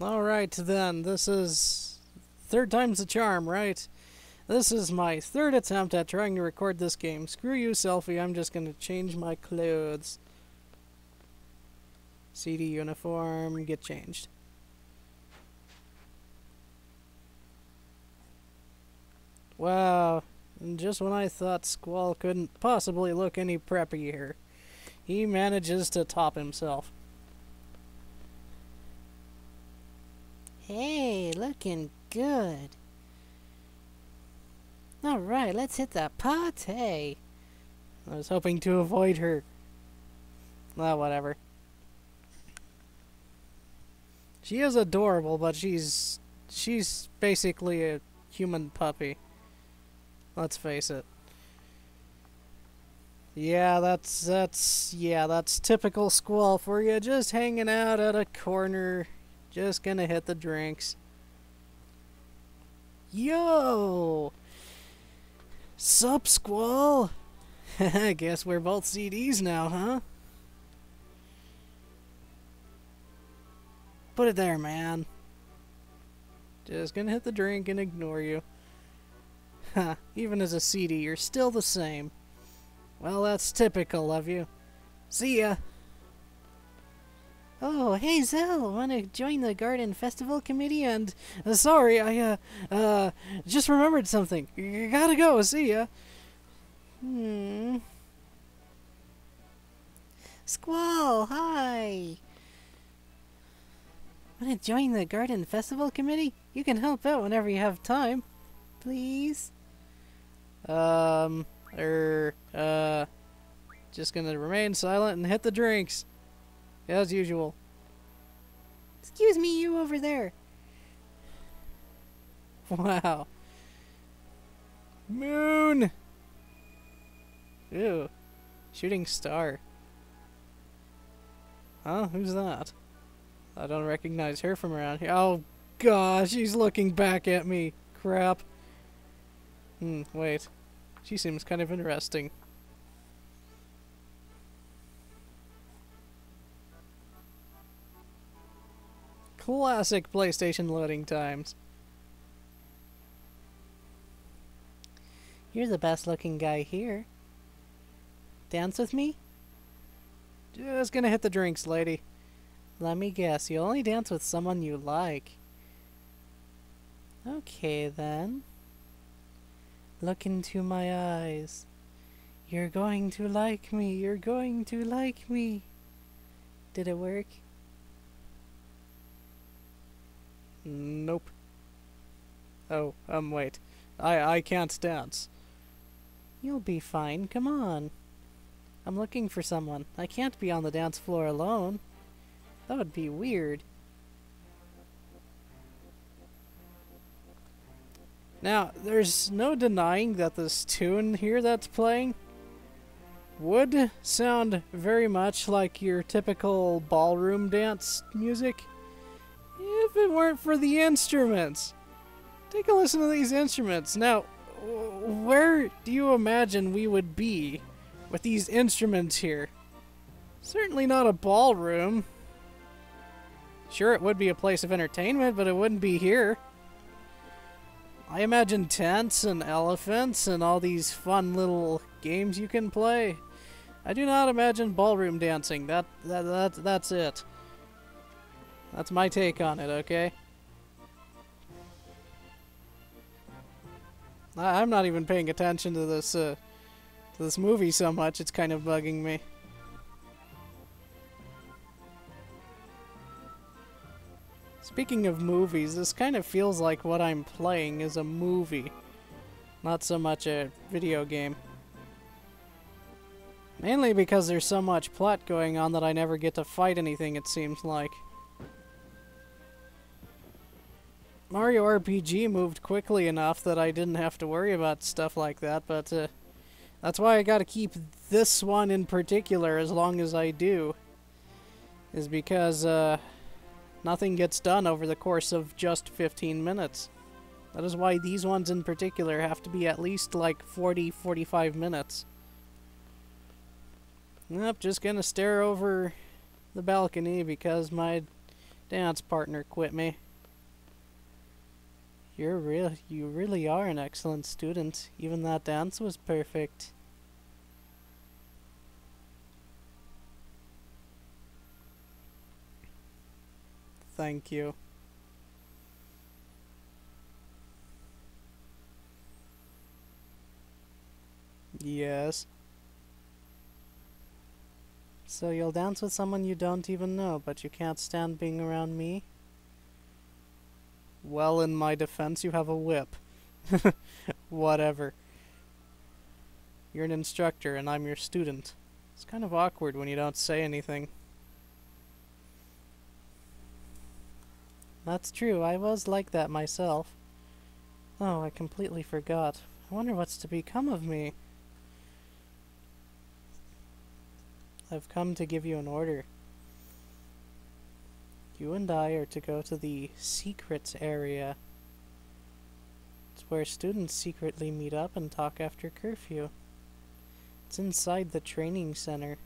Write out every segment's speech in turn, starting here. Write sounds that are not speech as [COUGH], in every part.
Alright then, this is third time's the charm, right? This is my third attempt at trying to record this game. Screw you, Selphie, I'm just gonna change my clothes. SeeD uniform, get changed. Wow, and just when I thought Squall couldn't possibly look any preppier, he manages to top himself. Hey, looking good. Alright, let's hit the party. I was hoping to avoid her. Well, whatever. She is adorable, but she's she's basically a human puppy. Let's face it. Yeah, that's that's yeah, that's typical squall for you. Just hanging out at a corner, just gonna hit the drinks. Yo, sup, squall? [LAUGHS] I guess we're both SeeDs now, huh? Put it there, man. Just gonna hit the drink and ignore you. [LAUGHS] Ha, even as a SeeD, you're still the same. Well, that's typical of you. See ya. Oh, hey Zell, wanna join the Garden Festival Committee and... Uh, sorry, I, uh, uh, just remembered something. You gotta go, see ya. Hmm... Squall, hi! Wanna join the Garden Festival Committee? You can help out whenever you have time. Please? Um, er, uh, just gonna remain silent and hit the drinks. As usual. Excuse me, you over there. Wow. Moon! Ew. Shooting star. Huh? Who's that? I don't recognize her from around here. Oh, gosh, she's looking back at me. Crap. Hmm, wait. She seems kind of interesting. Classic PlayStation loading times. You're the best looking guy here. Dance with me? Just gonna hit the drinks, lady. Let me guess, you only dance with someone you like. Okay then. Look into my eyes. You're going to like me. You're going to like me. Did it work? Nope. Oh, um, wait. I, I can't dance. You'll be fine. Come on. I'm looking for someone. I can't be on the dance floor alone. That would be weird. Now, there's no denying that this tune here that's playing would sound very much like your typical ballroom dance music if it weren't for the instruments. Take a listen to these instruments. Now, where do you imagine we would be with these instruments here? Certainly not a ballroom. Sure, it would be a place of entertainment, but it wouldn't be here. I imagine tents and elephants and all these fun little games you can play. I do not imagine ballroom dancing. That that that that's it. That's my take on it, okay? I, I'm not even paying attention to this uh, to this movie so much. It's kind of bugging me. Speaking of movies, this kind of feels like what I'm playing is a movie, not so much a video game. Mainly because there's so much plot going on that I never get to fight anything, it seems like. Mario RPG moved quickly enough that I didn't have to worry about stuff like that, but uh, that's why I gotta keep this one in particular as long as I do. Is because, uh, nothing gets done over the course of just 15 minutes. That is why these ones in particular have to be at least like 40, 45 minutes. Yep, just gonna stare over the balcony because my Dance partner quit me. You're real you really are an excellent student. Even that dance was perfect. Thank you. Yes. So you'll dance with someone you don't even know, but you can't stand being around me? Well, in my defense, you have a whip. [LAUGHS] Whatever. You're an instructor, and I'm your student. It's kind of awkward when you don't say anything. That's true, I was like that myself. Oh, I completely forgot. I wonder what's to become of me. I've come to give you an order. You and I are to go to the secrets area. It's where students secretly meet up and talk after curfew. It's inside the training center.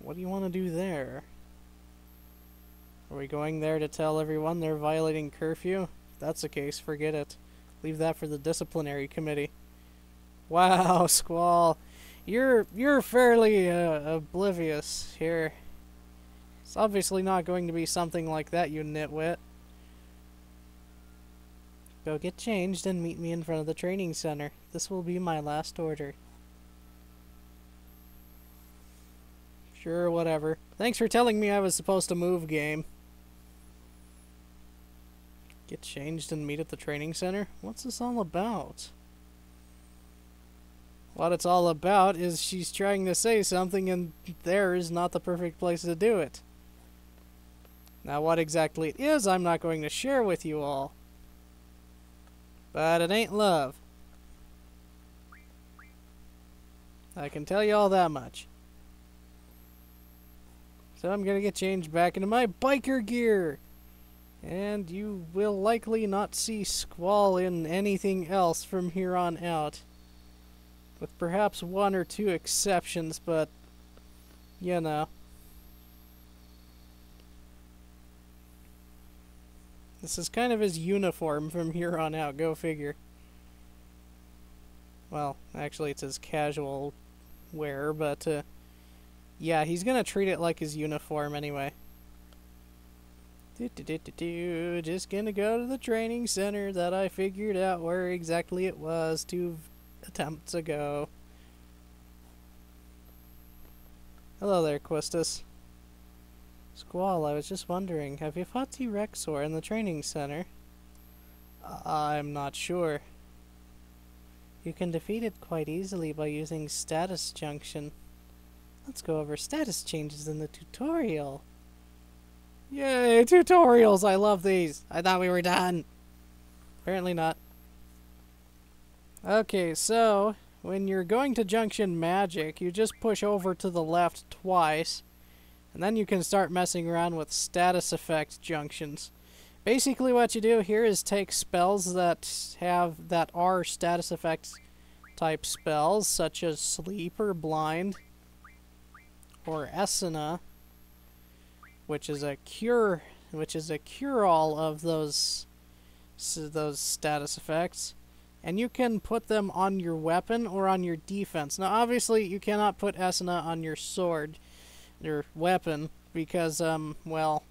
What do you want to do there? Are we going there to tell everyone they're violating curfew? If that's the case, forget it. Leave that for the disciplinary committee. Wow, [LAUGHS] Squall. You're you're fairly uh, oblivious here. It's obviously not going to be something like that, you nitwit. Go get changed and meet me in front of the training center. This will be my last order. Sure, whatever. Thanks for telling me I was supposed to move, game. Get changed and meet at the training center? What's this all about? What it's all about is she's trying to say something and there is not the perfect place to do it. Now what exactly it is I'm not going to share with you all. But it ain't love. I can tell you all that much. So I'm gonna get changed back into my biker gear. And you will likely not see Squall in anything else from here on out. With perhaps one or two exceptions, but, you know. This is kind of his uniform from here on out, go figure. Well, actually it's his casual wear, but, uh, yeah, he's gonna treat it like his uniform anyway. Do, do, do. Just gonna go to the training center that I figured out where exactly it was two attempts ago. Hello there, Quistis. Squall, I was just wondering, have you fought T-Rexaur in the training center? I'm not sure. You can defeat it quite easily by using Status Junction. Let's go over status changes in the tutorial. Yay, tutorials! I love these! I thought we were done. Apparently not. Okay, so, when you're going to Junction Magic, you just push over to the left twice, and then you can start messing around with status effect junctions. Basically what you do here is take spells that have that are status effects type spells, such as Sleep or Blind, or Esuna, which is a cure, which is a cure-all of those those status effects, and you can put them on your weapon or on your defense. Now, obviously, you cannot put Esuna on your sword, your weapon, because um, well,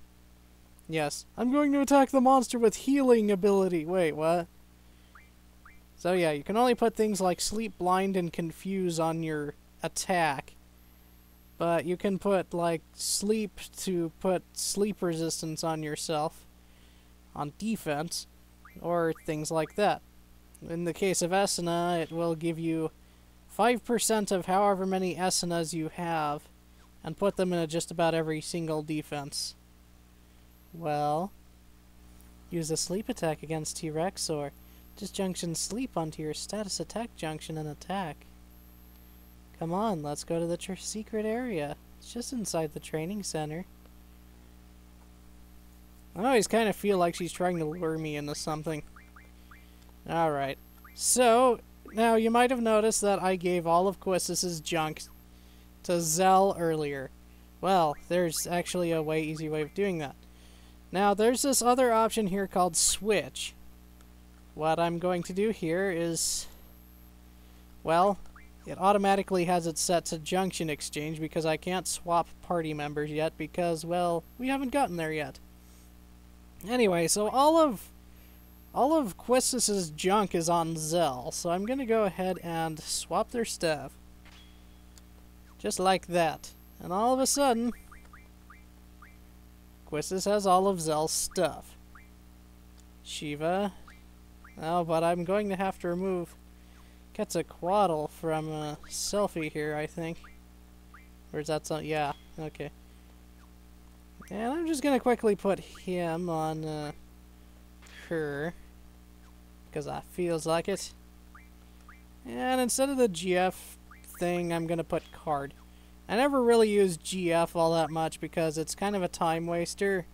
yes, I'm going to attack the monster with healing ability. Wait, what? So yeah, you can only put things like sleep, blind, and confuse on your attack. But you can put, like, sleep to put sleep resistance on yourself on defense, or things like that. In the case of Esuna, it will give you 5% of however many Esunas you have, and put them in just about every single defense. Well, use a sleep attack against T-Rex, or just junction sleep onto your status attack junction and attack. Come on, let's go to the secret area. It's just inside the training center. I always kind of feel like she's trying to lure me into something. Alright. So, now you might have noticed that I gave all of Quistis's junk to Zell earlier. Well, there's actually a way easy way of doing that. Now, there's this other option here called switch. What I'm going to do here is, well, it automatically has it set to junction exchange because I can't swap party members yet because, well, we haven't gotten there yet. Anyway, so all of all of Quistis's junk is on Zell, so I'm gonna go ahead and swap their stuff. Just like that. And all of a sudden, Quistis has all of Zell's stuff. Shiva. Oh, but I'm going to have to remove Quetzalcoatl from uh, Selphie here, I think. Or is that something? Yeah, okay. And I'm just gonna quickly put him on uh, her. Because that feels like it. And instead of the GF thing, I'm gonna put card. I never really use GF all that much because it's kind of a time waster.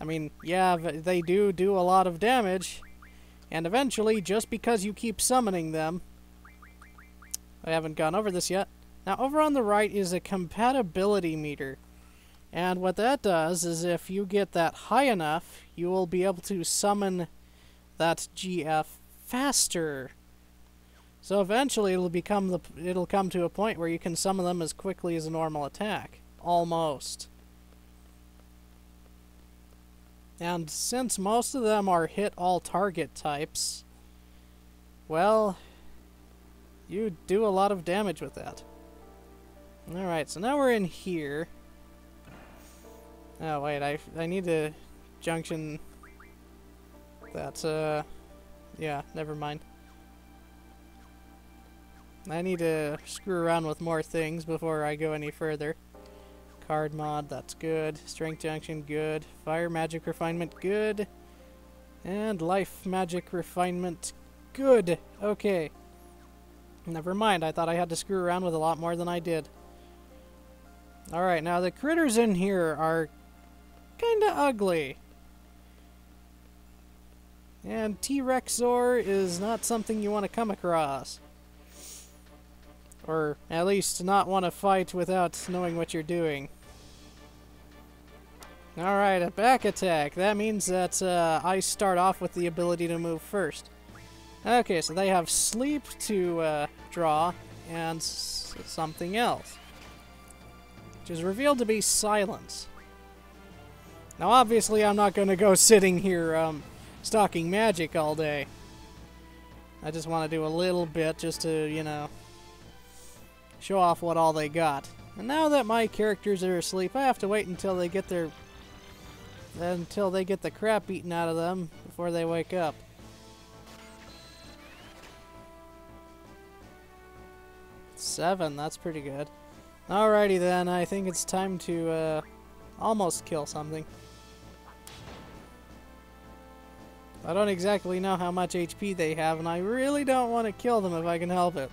I mean, yeah, they do do a lot of damage. And eventually, just because you keep summoning them... I haven't gone over this yet. Now, over on the right is a compatibility meter. And what that does is if you get that high enough, you will be able to summon that GF faster. So eventually it'll become the it'll come to a point where you can summon them as quickly as a normal attack. Almost. And since most of them are hit all target types, well, you do a lot of damage with that. Alright, so now we're in here. Oh, wait, I, I need to junction that, uh, yeah, never mind. I need to screw around with more things before I go any further. Card mod, that's good. Strength junction, good. Fire magic refinement, good. And life magic refinement, good. Okay. Never mind, I thought I had to screw around with a lot more than I did. Alright, now the critters in here are kinda ugly. And T-Rexaur is not something you want to come across. Or at least not want to fight without knowing what you're doing. Alright, a back attack. That means that uh, I start off with the ability to move first. Okay, so they have sleep to uh, draw and something else. Which is revealed to be silence. Now obviously I'm not going to go sitting here um, stocking magic all day. I just want to do a little bit just to, you know, show off what all they got. And now that my characters are asleep, I have to wait until they get their until they get the crap beaten out of them before they wake up. Seven, that's pretty good. Alrighty then, I think it's time to uh, almost kill something. I don't exactly know how much HP they have, and I really don't want to kill them if I can help it.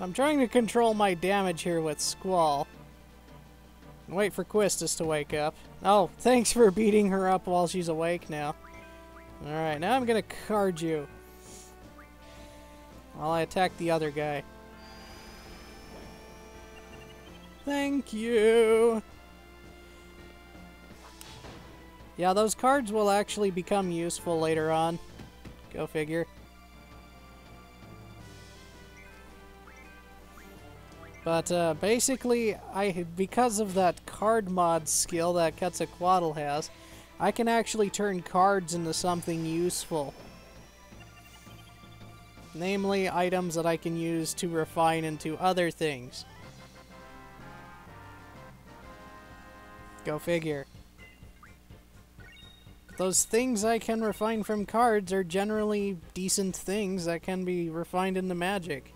I'm trying to control my damage here with Squall. Wait for Quistis to wake up. Oh, thanks for beating her up while she's awake now. Alright, now I'm gonna card you. While I attack the other guy. Thank you! Yeah, those cards will actually become useful later on. Go figure. But uh, basically, I because of that card mod skill that Quetzalcoatl has, I can actually turn cards into something useful. Namely, items that I can use to refine into other things. Go figure. Those things I can refine from cards are generally decent things that can be refined into magic.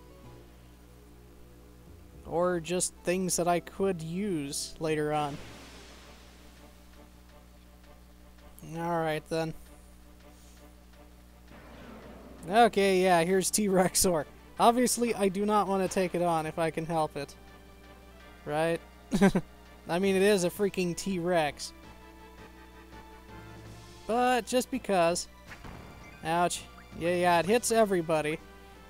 Or just things that I could use later on. Alright then. Okay, yeah, here's T-Rexaur. Obviously, I do not want to take it on if I can help it. Right? [LAUGHS] I mean, it is a freaking T-Rex. But just because. Ouch. Yeah, yeah, it hits everybody.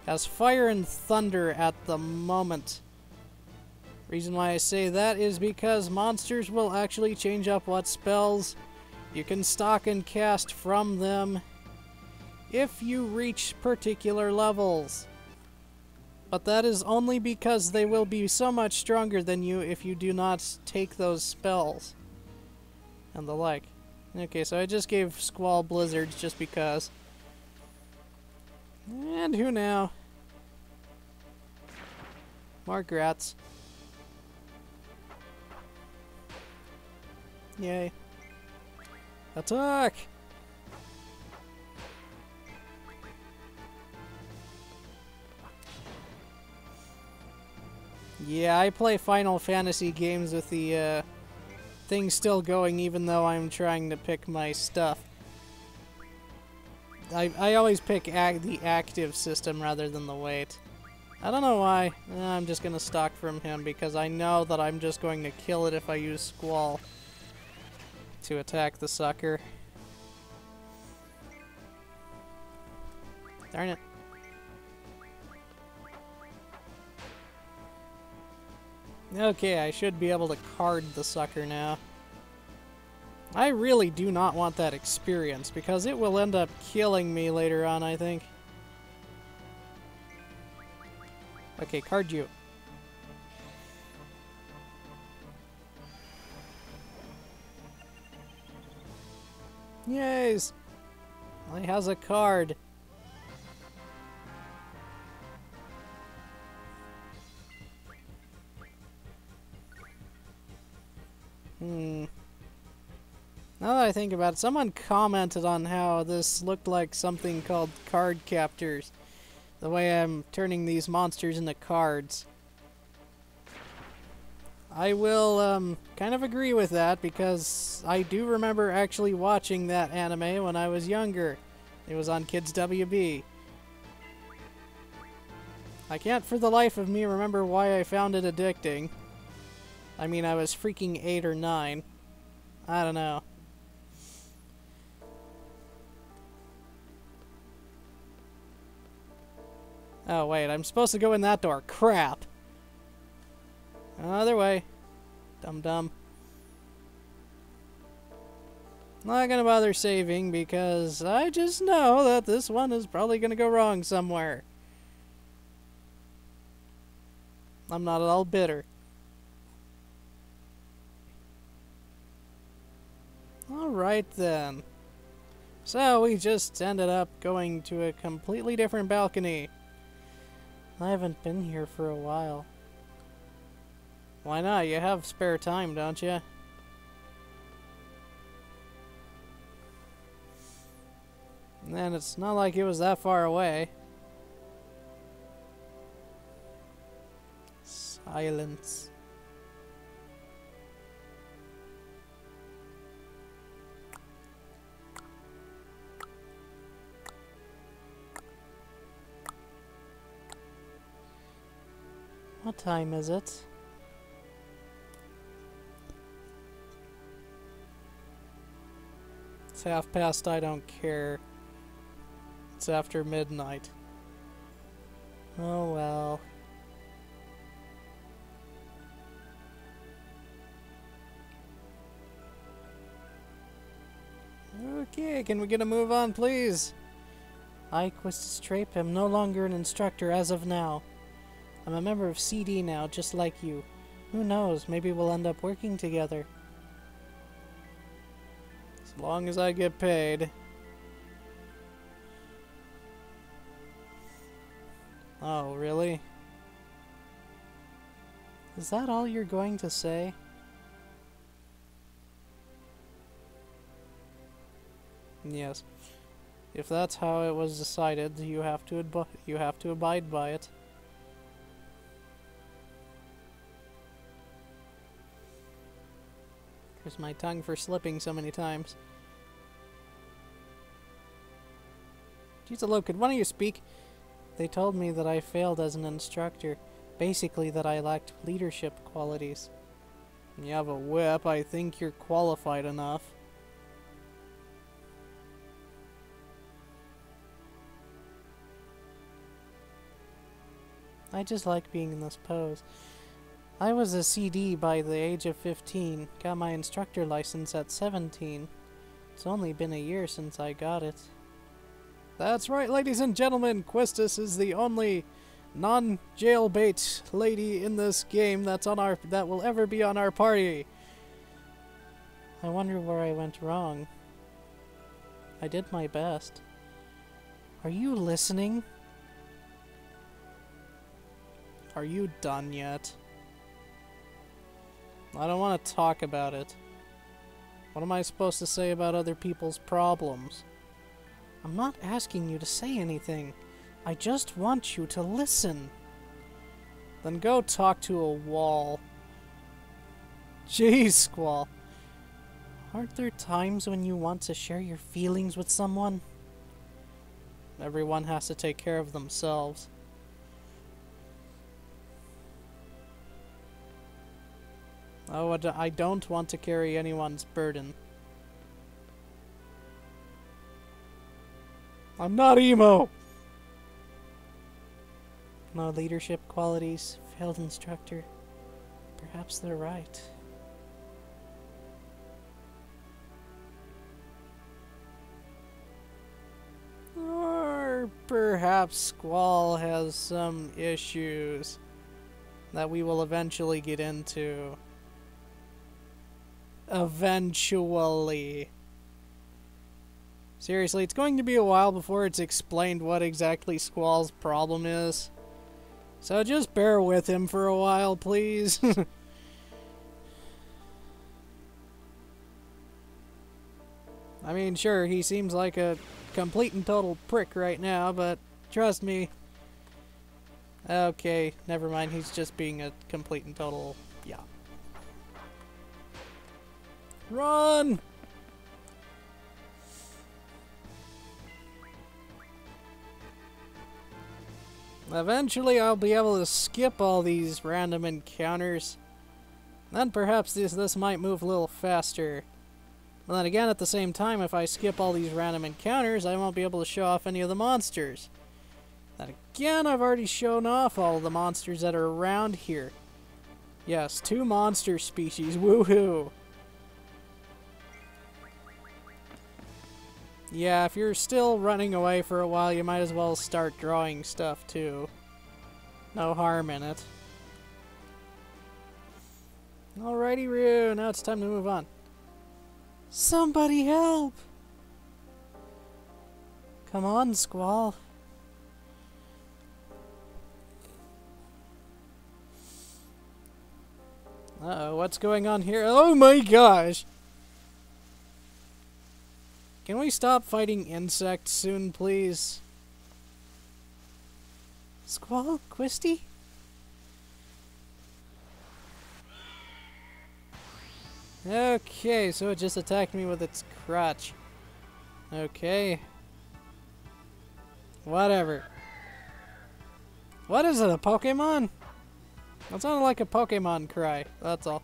Has fire and thunder at the moment. Reason why I say that is because monsters will actually change up what spells you can stock and cast from them if you reach particular levels. But that is only because they will be so much stronger than you if you do not take those spells. And the like. Okay, so I just gave Squall Blizzards just because. And who now? More grats. Yay. Attack! Yeah, I play Final Fantasy games with the uh, thing still going even though I'm trying to pick my stuff. I, I always pick the active system rather than the wait. I don't know why. Eh, I'm just going to stock from him because I know that I'm just going to kill it if I use Squall to attack the sucker. Darn it. Okay, I should be able to card the sucker now. I really do not want that experience, because it will end up killing me later on, I think. Okay, card you. Yes! He has a card. Hmm. Now that I think about it, someone commented on how this looked like something called Cardcaptors. The way I'm turning these monsters into cards. I will um, kind of agree with that because I do remember actually watching that anime when I was younger. It was on Kids WB. I can't for the life of me remember why I found it addicting. I mean, I was freaking 8 or 9. I don't know. Oh, wait, I'm supposed to go in that door. Crap! Other way. Dum dum. Not gonna bother saving because I just know that this one is probably gonna go wrong somewhere. I'm not at all bitter. Alright then. So we just ended up going to a completely different balcony. I haven't been here for a while. Why not? You have spare time, don't you? And it's not like it was that far away. Silence. What time is it? Half past, I don't care. It's after midnight. Oh well. Okay, can we get a move on, please? I, Quistis Trepe, am no longer an instructor as of now. I'm a member of SeeD now, just like you. Who knows, maybe we'll end up working together. As long as I get paid. Oh, really? Is that all you're going to say? Yes. If that's how it was decided, you have to you have to abide by it. There's my tongue for slipping so many times. Jeez, could one of you speak? They told me that I failed as an instructor. Basically, that I lacked leadership qualities. You have a whip. I think you're qualified enough. I just like being in this pose. I was a SeeD by the age of 15, got my instructor license at 17. It's only been a year since I got it. That's right, ladies and gentlemen, Quistis is the only non-jailbait lady in this game that's on our that will ever be on our party. I wonder where I went wrong. I did my best. Are you listening? Are you done yet? I don't want to talk about it. What am I supposed to say about other people's problems? I'm not asking you to say anything. I just want you to listen. Then go talk to a wall. [LAUGHS] Jeez, Squall. Aren't there times when you want to share your feelings with someone? Everyone has to take care of themselves. Oh, I don't want to carry anyone's burden. I'm not emo! No leadership qualities, failed instructor. Perhaps they're right. Or perhaps Squall has some issues that we will eventually get into. Eventually. Seriously, it's going to be a while before it's explained what exactly Squall's problem is. So just bear with him for a while, please. [LAUGHS] I mean, sure, he seems like a complete and total prick right now, but trust me. Okay, never mind, he's just being a complete and total... Run! Eventually I'll be able to skip all these random encounters. Then perhaps this, this might move a little faster. But then again, at the same time, if I skip all these random encounters, I won't be able to show off any of the monsters. Then again, I've already shown off all the monsters that are around here. Yes, two monster species, woohoo! Yeah, if you're still running away for a while, you might as well start drawing stuff too. No harm in it. Alrighty, Ryu, now it's time to move on. Somebody help! Come on, Squall. Uh-oh, what's going on here? Oh my gosh! Can we stop fighting insects soon, please? Squall? Quisty? Okay, so it just attacked me with its crotch. Okay. Whatever. What is it, a Pokemon? That sounded like a Pokemon cry, that's all.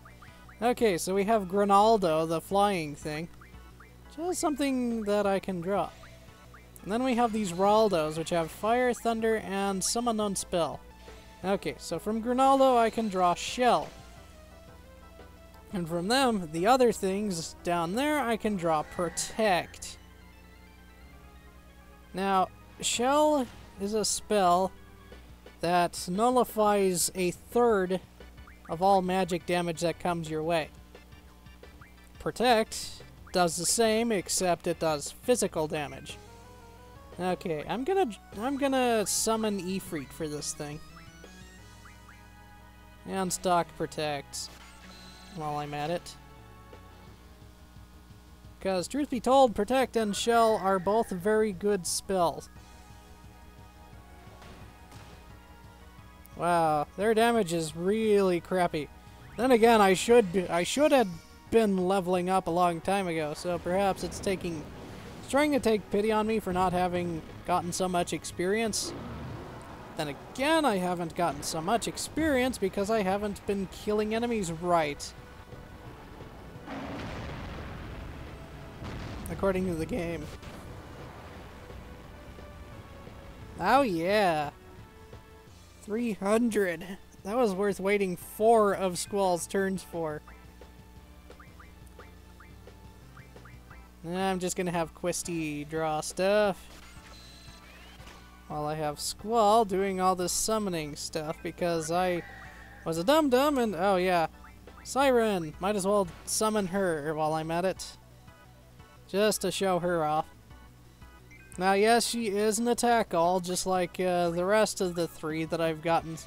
Okay, so we have Granaldo, the flying thing. Just something that I can draw. And then we have these Raldos, which have Fire, Thunder, and some unknown spell. Okay, so from Granaldo I can draw Shell. And from them, the other things down there, I can draw Protect. Now, Shell is a spell that nullifies a third of all magic damage that comes your way. Protect does the same, except it does physical damage. Okay, I'm gonna I'm gonna summon Ifrit for this thing. And stock protects while I'm at it. Because, truth be told, Protect and Shell are both very good spells. Wow, their damage is really crappy. Then again, I should I should have been leveling up a long time ago, so perhaps it's taking it's trying to take pity on me for not having gotten so much experience. Then again, I haven't gotten so much experience because I haven't been killing enemies right. According to the game. Oh yeah. 300. that was worth waiting four of Squall's turns for. I'm just gonna have Quisty draw stuff. While I have Squall doing all this summoning stuff because I was a dum-dum and oh yeah. Siren! Might as well summon her while I'm at it. Just to show her off. Now yes, she is an attack all, just like uh, the rest of the three that I've gotten.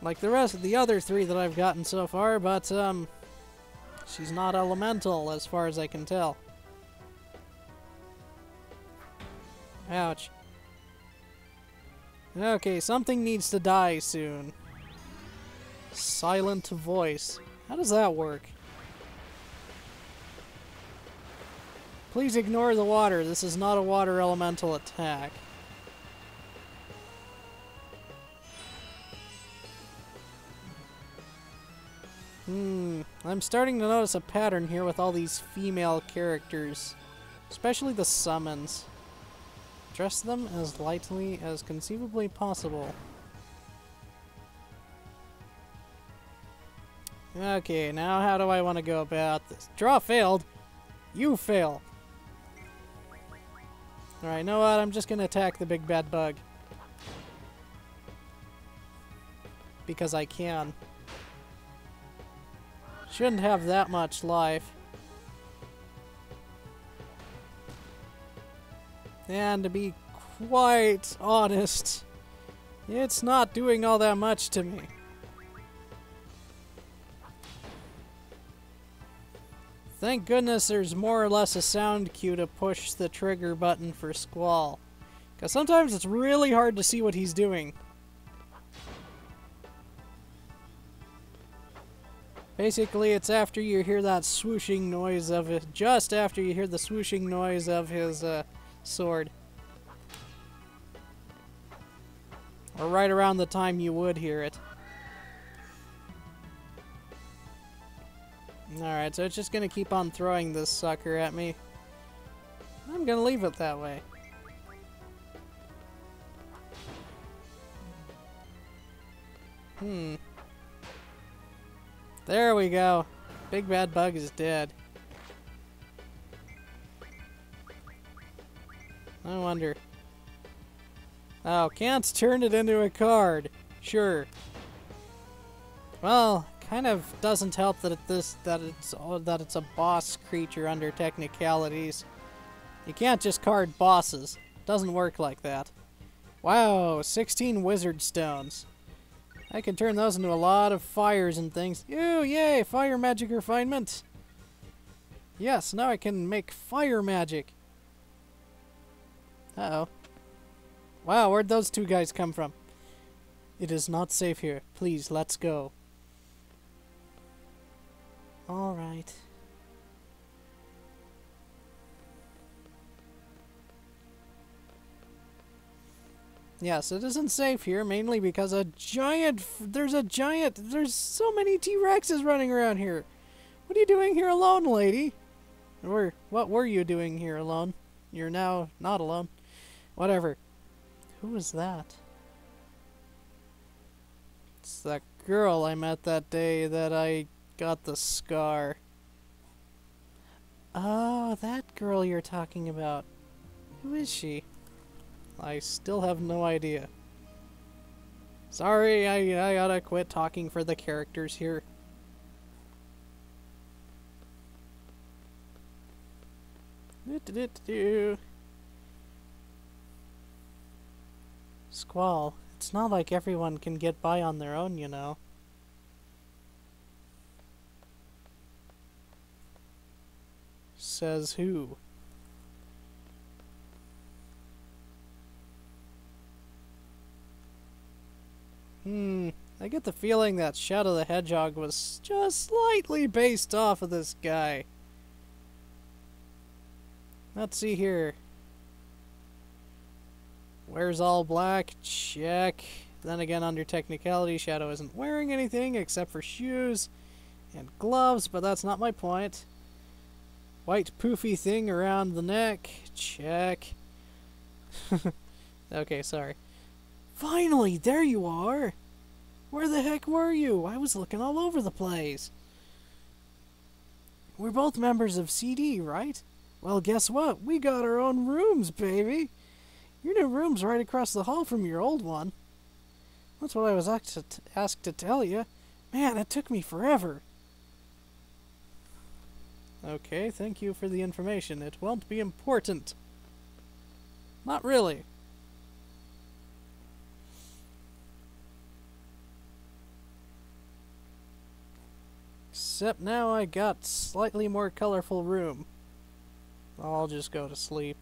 Like the rest of the other three that I've gotten so far, but um, she's not elemental as far as I can tell. Ouch. Okay, something needs to die soon. Silent voice. How does that work? Please ignore the water. This is not a water elemental attack. Hmm, I'm starting to notice a pattern here with all these female characters. Especially the summons. Dress them as lightly as conceivably possible. Okay, now how do I want to go about this? Draw failed. You fail. Alright, know what? I'm just to attack the big bad bug. Because I can. Shouldn't have that much life. And to be quite honest, it's not doing all that much to me. Thank goodness there's more or less a sound cue to push the trigger button for Squall. Because sometimes it's really hard to see what he's doing. Basically, it's after you hear that swooshing noise of it, just after you hear the swooshing noise of his uh, sword. Or right around the time you would hear it. Alright, so it's just gonna keep on throwing this sucker at me. I'm gonna leave it that way. Hmm. There we go. Big bad bug is dead. I wonder. Oh, can't turn it into a card. Sure. Well, kind of doesn't help that it, this that it's oh, that it's a boss creature under technicalities. You can't just card bosses. Doesn't work like that. Wow, 16 wizard stones. I can turn those into a lot of fires and things. Ew, yay, fire magic refinement. Yes, now I can make fire magic. Uh-oh. Wow, where'd those two guys come from? It is not safe here. Please, let's go. Alright. Yes, it isn't safe here, mainly because a giant... There's a giant... There's so many T-Rexes running around here. What are you doing here alone, lady? Or, what were you doing here alone? You're now not alone. Whatever. Who was that? It's that girl I met that day that I got the scar. Oh, that girl you're talking about. Who is she? I still have no idea. Sorry, I, I gotta quit talking for the characters here. Squall, it's not like everyone can get by on their own, you know. Says who? Hmm, I get the feeling that Shadow the Hedgehog was just slightly based off of this guy. Let's see here. Wears all black, check. Then again, under technicality, Shadow isn't wearing anything except for shoes and gloves, but that's not my point. White poofy thing around the neck. Check. [LAUGHS] okay, sorry. Finally, there you are! Where the heck were you? I was looking all over the place. We're both members of SeeD, right? Well, guess what? We got our own rooms, baby. Your new room's right across the hall from your old one. That's what I was asked to, asked to tell you. Man, it took me forever. Okay, thank you for the information. It won't be important. Not really. Except now I got slightly more colorful room. I'll just go to sleep.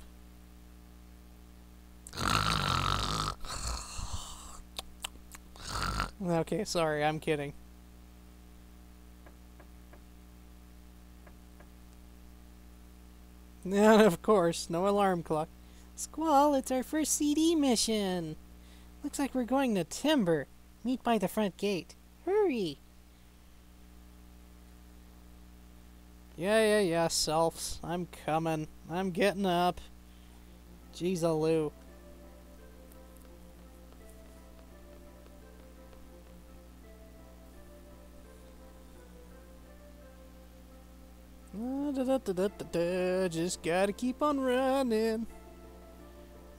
[LAUGHS] Okay, sorry, I'm kidding. [LAUGHS] And of course, no alarm clock. Squall, it's our first SeeD mission. Looks like we're going to Timber. Meet by the front gate. Hurry! Yeah, yeah, yeah, selfs. I'm coming. I'm getting up. Jeez, Lou. Just gotta keep on running.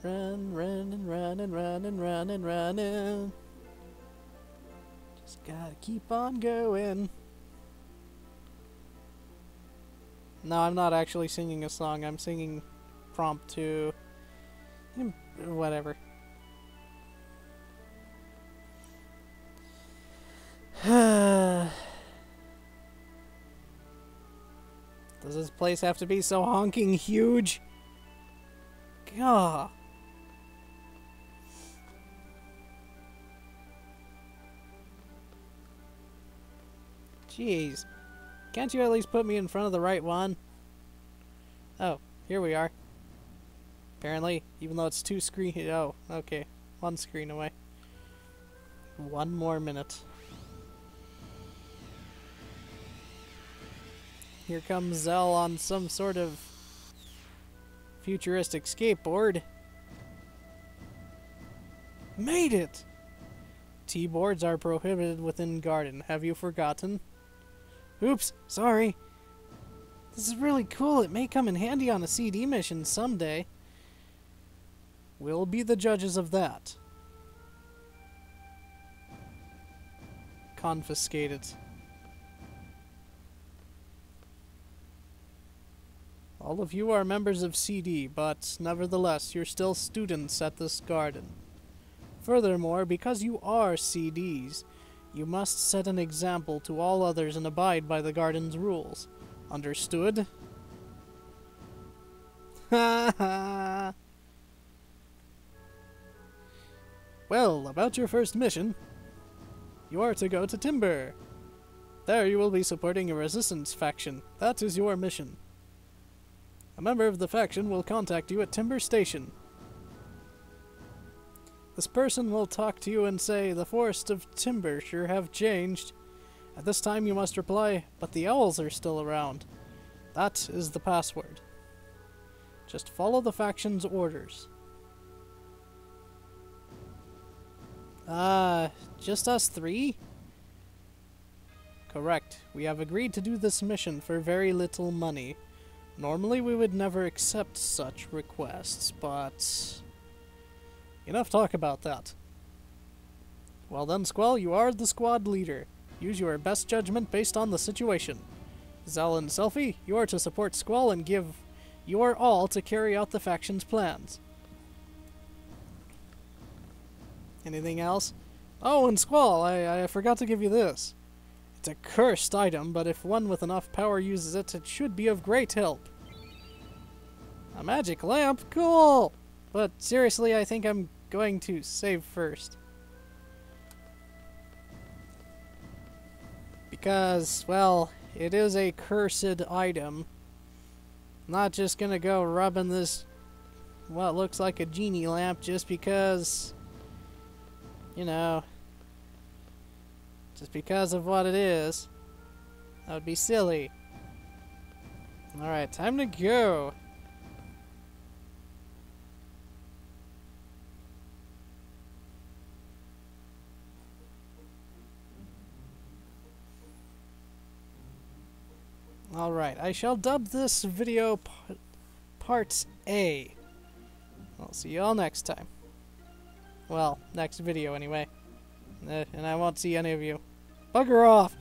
Run, running, running, running, running, running. Just gotta keep on going. No, I'm not actually singing a song. I'm singing prompt to mm, whatever. [SIGHS] [SIGHS] Does this place have to be so honking huge? Gah. Jeez. Can't you at least put me in front of the right one? Oh, here we are. Apparently, even though it's two screen... Oh, okay. One screen away. One more minute. Here comes Zell on some sort of futuristic skateboard. Made it! T-boards are prohibited within garden. Have you forgotten? Oops, sorry. This is really cool. It may come in handy on a SeeD mission someday. We'll be the judges of that. Confiscated. All of you are members of SeeD, but nevertheless, you're still students at this garden. Furthermore, because you are SeeDs, you must set an example to all others and abide by the garden's rules. Understood? Ha [LAUGHS] ha! Well, about your first mission. You are to go to Timber. There you will be supporting a resistance faction. That is your mission. A member of the faction will contact you at Timber Station. This person will talk to you and say, the forests of Timber sure have changed. At this time you must reply, but the owls are still around. That is the password. Just follow the faction's orders. Uh, just us three? Correct. We have agreed to do this mission for very little money. Normally we would never accept such requests, but... Enough talk about that. Well then, Squall, you are the squad leader. Use your best judgment based on the situation. Zell and Selphie, you are to support Squall and give your all to carry out the faction's plans. Anything else? Oh, and Squall, I, I forgot to give you this. It's a cursed item, but if one with enough power uses it, it should be of great help. A magic lamp? Cool! But seriously, I think I'm going to save first. Because, well, it is a cursed item. I'm not just gonna go rubbing this what looks like a genie lamp just because, you know, just because of what it is. That would be silly. Alright, time to go. Alright, I shall dub this video Part A. I'll see y'all next time. Well, next video anyway. Eh, and I won't see any of you. Bugger off!